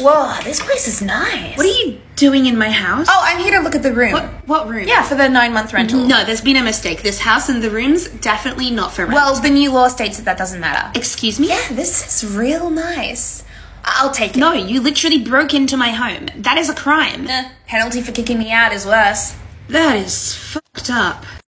Whoa, this place is nice. What are you doing in my house? Oh, I'm here to look at the room. What, what room? Yeah, for the nine month rental. No, there's been a mistake. This house and the rooms definitely not for rent. Well, the new law states that that doesn't matter. excuse me? Yeah, this is real nice. I'll take it. No, you literally broke into my home. That is a crime. Eh, penalty for kicking me out is worse. That is fucked up.